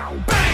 Bang!